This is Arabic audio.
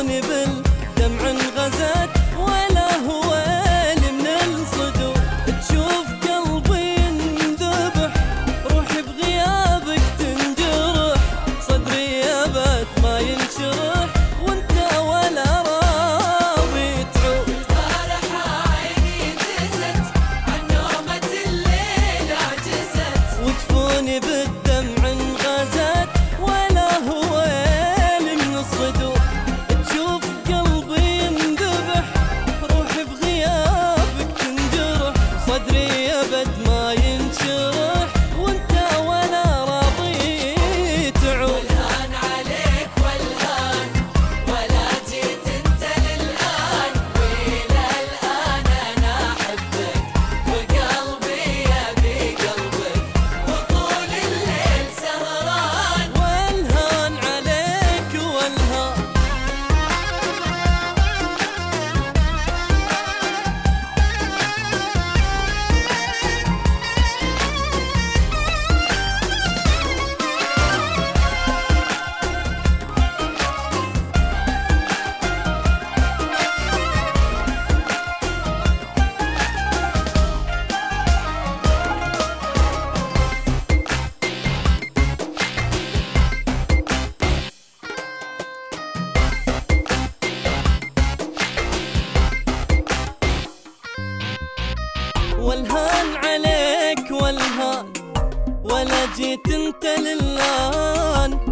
عيوني بالدمع انغزت ولا هوالي من الصدور. تشوف قلبي ينذبح روحي بغيابك تنجرح. صدري ابد ما ينشرح وانت ولا تعود عيني عن نومة الليل عجزت بالدمع والهان عليك والهان ولا جيت انت للآن.